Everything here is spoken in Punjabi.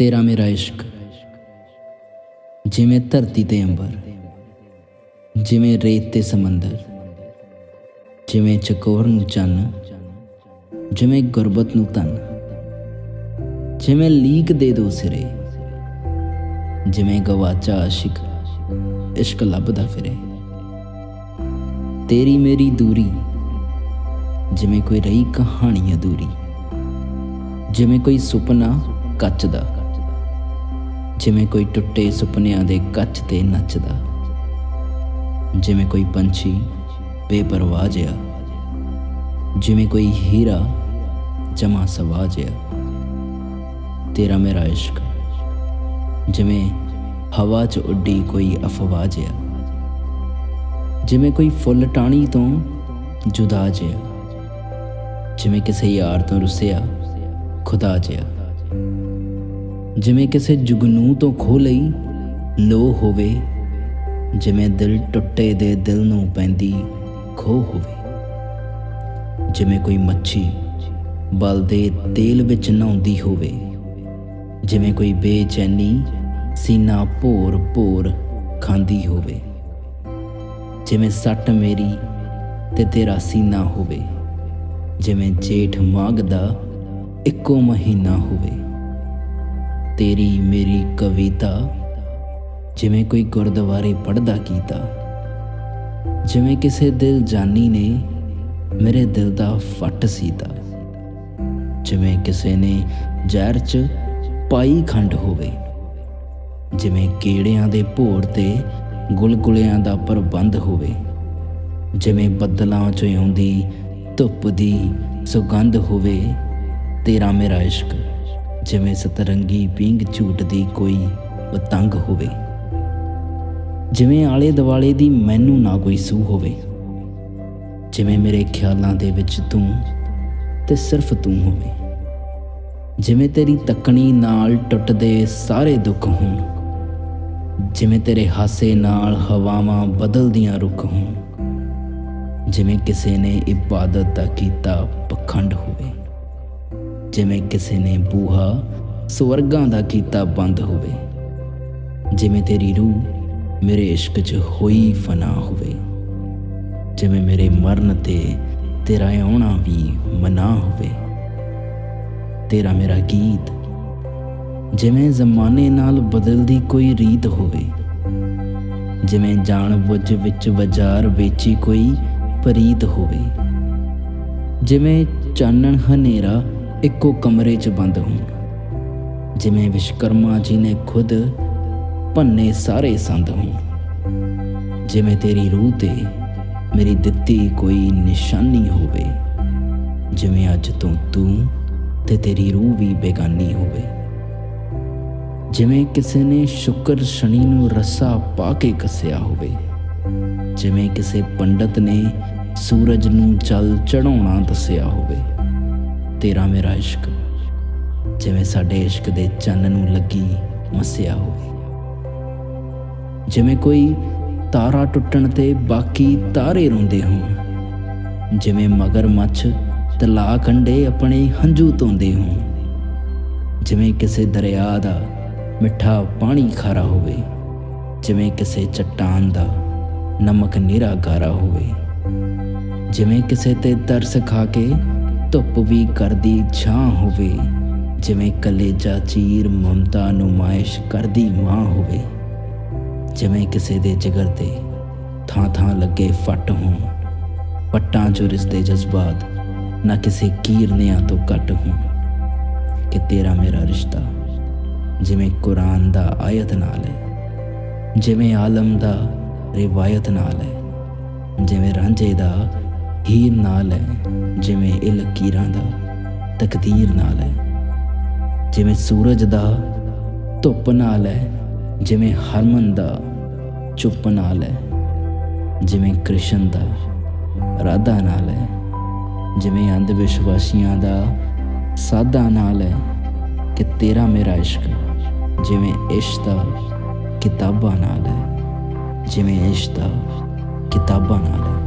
ਤੇਰਾ ਮੇਰਾ ਇਸ਼ਕ। ਜਿਵੇਂ ਧਰਤੀ ਤੇ ਅੰਬਰ, ਜਿਵੇਂ ਰੇਤ ਤੇ ਸਮੁੰਦਰ, ਜਿਵੇਂ ਚਕੋਰ ਨੂੰ ਚੰਨ, ਜਿਵੇਂ ਗੁਰਬਤ ਨੂੰ ਤਨ ਜਿਵੇਂ ਲੀਕ ਦੇ ਦੋ ਸਿਰੇ, ਜਿਵੇਂ ਗਵਾਚਾ ਆਸ਼ਿਕ, ਇਸ਼ਕ ਲੱਭਦਾ ਫਿਰੇ। ਤੇਰੀ ਮੇਰੀ ਦੂਰੀ, ਜਿਵੇਂ ਕੋਈ ਰਹੀ ਕਹਾਣੀ ਅਧੂਰੀ, ਜਿਵੇਂ ਕੋਈ ਸੁਪਨਾ ਕੱਚ ਦਾ ਜਿਵੇਂ ਕੋਈ ਟੁੱਟੇ ਸੁਪਨਿਆਂ ਦੇ ਕੱਚ ਤੇ ਨੱਚਦਾ, ਜਿਵੇਂ ਕੋਈ ਪੰਛੀ ਬੇਪਰਵਾਹ ਜਿਹਾ, ਜਿਵੇਂ ਕੋਈ ਹੀਰਾ ਜਮਾ ਸਵਾ ਜਿਹਾ। ਤੇਰਾ ਮੇਰਾ ਇਸ਼ਕ, ਜਿਵੇਂ ਹਵਾ 'ਚ ਉੱਡੀ ਕੋਈ ਅਫਵਾਹ ਜਿਹਾ। ਜਿਵੇਂ ਕੋਈ ਫੁੱਲ ਟਾਣੀ ਤੋਂ ਜੁਦਾ ਜਿਹਾ, ਜਿਵੇਂ ਕਿਸੇ ਯਾਰ ਤੋਂ ਰੁੱਸਿਆ ਖੁਦਾ ਜਿਹਾ। ਜਿਵੇਂ ਕਿਸੇ ਜੁਗਨੂ ਤੋਂ ਖੋ ਲਈ ਲੋ ਹੋਵੇ, ਜਿਵੇਂ ਦਿਲ ਟੁੱਟੇ ਦੇ ਦਿਲ ਨੂੰ ਪੈਂਦੀ ਖੋ ਹੋਵੇ। ਜਿਵੇਂ ਕੋਈ ਮੱਛੀ ਬਲਦੇ ਤੇਲ ਵਿੱਚ ਨਹਾਉਂਦੀ ਹੋਵੇ, ਜਿਵੇਂ ਕੋਈ ਬੇਚੈਨੀ ਸੀਨਾ ਭੋਰ ਭੋਰ ਖਾਂਦੀ ਹੋਵੇ। ਜਿਵੇਂ ਸੱਟ ਮੇਰੀ ਤੇ ਤੇਰਾ ਸੀਨਾ ਹੋਵੇ, ਜਿਵੇਂ ਜੇਠ ਮਾਘ ਦਾ ਇੱਕੋ ਮਹੀਨਾ ਹੋਵੇ। ਤੇਰੀ ਮੇਰੀ ਕਵਿਤਾ ਜਿਵੇਂ ਕੋਈ ਗੁਰਦੁਆਰੇ ਪੜਦਾ ਕੀਤਾ ਜਿਵੇਂ ਕਿਸੇ ਦਿਲ ਜਾਨੀ ਨੇ ਮੇਰੇ ਦਿਲ ਦਾ ਫੱਟ ਸੀਤਾ, ਜਿਵੇਂ ਕਿਸੇ ਨੇ ਜ਼ਹਿਰ 'ਚ ਪਾਈ ਖੰਡ ਹੋਵੇ, ਜਿਵੇਂ ਕੀੜਿਆਂ ਦੇ ਭੋਰ ਤੇ ਗੁਲਗੁਲਿਆਂ ਦਾ ਪ੍ਰਬੰਧ ਹੋਵੇ, ਜਿਵੇਂ ਬੱਦਲਾਂ 'ਚ ਆਉਂਦੀ ਧੁੱਪ ਦੀ ਸੁਗੰਧ ਹੋਵੇ ਤੇਰਾ ਮੇਰਾ ਇਸ਼ਕ। ਜਿਵੇਂ ਸਤਰੰਗੀ ਪਿੰਗ ਝੂਟਦੀ ਕੋਈ ਪਤੰਗ ਹੋਵੇ। ਜਿਵੇਂ ਆਲੇ ਦੁਆਲੇ ਦੀ ਮੈਨੂੰ ਨਾ ਕੋਈ ਸੂ ਹੋਵੇ। ਜਿਵੇਂ ਮੇਰੇ ਖਿਆਲਾਂ ਦੇ ਵਿੱਚ ਤੂੰ ਤੇ ਸਿਰਫ ਤੂੰ ਹੋਵੇ। ਜਿਵੇਂ ਤੇਰੀ ਤੱਕਣੀ ਨਾਲ ਟੁੱਟਦੇ ਸਾਰੇ ਦੁੱਖ ਹੋਣ। ਜਿਵੇਂ ਤੇਰੇ ਹਾਸੇ ਨਾਲ ਹਵਾਵਾਂ ਬਦਲਦੀਆਂ ਰੁੱਖ ਹੋਣ। ਜਿਵੇਂ ਕਿਸੇ ਨੇ ਇਬਾਦਤ ਦਾ ਕੀਤਾ ਪਖੰਡ ਹੋਵੇ। ਜਿਵੇਂ ਕਿਸੇ ਨੇ ਬੂਹਾ ਸਵਰਗਾਂ ਦਾ ਕੀਤਾ ਬੰਦ ਹੋਵੇ, ਜਿਵੇਂ ਤੇਰੀ ਰੂਹ ਮੇਰੇ ਇਸ਼ਕ 'ਚ ਹੋਈ ਫਨਾ ਹੋਵੇ, ਜਿਵੇਂ ਮੇਰੇ ਮਰਨ ਤੇ ਤੇਰਾ ਆਉਣਾ ਵੀ ਮਨਾ ਹੋਵੇ। ਤੇਰਾ ਮੇਰਾ ਗੀਤ ਜਿਵੇਂ ਜ਼ਮਾਨੇ ਨਾਲ ਬਦਲਦੀ ਕੋਈ ਰੀਤ ਹੋਵੇ, ਜਿਵੇਂ ਜਾਣ ਬੁੱਝ ਵਿੱਚ ਬਾਜ਼ਾਰ ਵੇਚੀ ਕੋਈ ਪਰੀਤ ਹੋਵੇ, ਜਿਵੇਂ ਚਾਨਣ ਹਨੇਰਾ ਇੱਕੋ ਕਮਰੇ 'ਚ ਬੰਦ ਹੋਣ। ਜਿਵੇਂ ਵਿਸ਼ਕਰਮਾ ਜੀ ਨੇ ਖੁਦ ਭੰਨੇ ਸਾਰੇ ਸੰਦ ਹੋਣ। ਜਿਵੇਂ ਤੇਰੀ ਰੂਹ ਤੇ ਮੇਰੀ ਦਿੱਤੀ ਕੋਈ ਨਿਸ਼ਾਨੀ ਹੋਵੇ। ਜਿਵੇਂ ਅੱਜ ਤੋਂ ਤੂੰ ਤੇ ਤੇਰੀ ਰੂਹ ਵੀ ਬੇਗਾਨੀ ਹੋਵੇ। ਜਿਵੇਂ ਕਿਸੇ ਨੇ ਸ਼ੁਕਰ ਸ਼ਨੀ ਨੂੰ ਰੱਸਾ ਪਾ ਕੇ ਕੱਸਿਆ ਹੋਵੇ। ਜਿਵੇਂ ਕਿਸੇ ਪੰਡਤ ਨੇ ਸੂਰਜ ਨੂੰ ਜਲ ਚੜਾਉਣਾ ਦੱਸਿਆ ਹੋਵੇ। ਤੇਰਾ ਮੇਰਾ ਇਸ਼ਕ, ਜਿਵੇਂ ਸਾਡੇ ਇਸ਼ਕ ਦੇ ਚੰਨ ਨੂੰ ਲੱਗੀ ਮਸਿਆ ਹੋਵੇ। ਜਿਵੇਂ ਕੋਈ ਤਾਰਾ ਟੁੱਟਣ ਤੇ ਬਾਕੀ ਤਾਰੇ ਰੋਂਦੇ ਹੋਣ, ਜਿਵੇਂ ਮਗਰਮੱਛ ਤਲਾ ਕੰਡੇ ਆਪਣੇ ਹੰਝੂ ਧੋਂਦੇ ਹੋਣ, ਜਿਵੇਂ ਕਿਸੇ ਦਰਿਆ ਦਾ ਮਿੱਠਾ ਪਾਣੀ ਖਾਰਾ ਹੋਵੇ, ਜਿਵੇਂ ਕਿਸੇ ਚਟਾਨ ਦਾ ਨਮਕ ਨੀਰਾ ਗਾਰਾ ਹੋਵੇ, ਜਿਵੇਂ ਕਿਸੇ ਤੇ ਤਰਸ ਖਾ ਕੇ ਧੁੱਪ ਵੀ ਕਰਦੀ ਛਾਂ ਹੋਵੇ, ਜਿਵੇਂ ਕਲੇਜਾ ਚੀਰ ਮਮਤਾ ਨੁਮਾਇਸ਼ ਕਰਦੀ ਮਾਂ ਹੋਵੇ। ਜਿਵੇਂ ਕਿਸੇ ਦੇ ਜਿਗਰ ਤੇ ਥਾਂ ਥਾਂ ਲੱਗੇ ਫੱਟ ਹੋਣ ਪੱਟਾਂ ਚੋਂ ਰਿਸ਼ਤੇ ਜਜ਼ਬਾਤ, ਨਾ ਕਿਸੇ ਕੀਰਨਿਆਂ ਤੋਂ ਘੱਟ ਹੋਣ। ਕਿ ਤੇਰਾ ਮੇਰਾ ਰਿਸ਼ਤਾ ਜਿਵੇਂ ਕੁਰਾਨ ਦਾ ਆਇਤ ਨਾਲ ਹੈ, ਜਿਵੇਂ ਆਲਮ ਦਾ ਰਿਵਾਇਤ ਨਾਲ ਹੈ, ਜਿਵੇਂ ਰਾਂਝੇ ਦਾ ਹੀਰ ਨਾਲ ਹੈ, ਜਿਵੇਂ ਇਹ ਲਕੀਰਾਂ ਦਾ ਤਕਦੀਰ ਨਾਲ ਹੈ। ਜਿਵੇਂ ਸੂਰਜ ਦਾ ਧੁੱਪ ਨਾਲ ਹੈ, ਜਿਵੇਂ ਹਰਮਨ ਦਾ ਚੁੱਪ ਨਾਲ ਹੈ। ਜਿਵੇਂ ਕ੍ਰਿਸ਼ਨ ਦਾ ਰਾਧਾ ਨਾਲ ਹੈ, ਜਿਵੇਂ ਅੰਧ ਵਿਸ਼ਵਾਸੀਆਂ ਦਾ ਸਾਦਾ ਨਾਲ ਹੈ ਕਿ ਤੇਰਾ ਮੇਰਾ ਇਸ਼ਕ, ਜਿਵੇਂ ਇਸ਼ਕ ਦਾ ਕਿਤਾਬਾਂ ਨਾਲ ਹੈ। ਜਿਵੇਂ ਇਸ਼ਕ ਦਾ ਕਿਤਾਬਾਂ ਨਾਲ ਹੈ।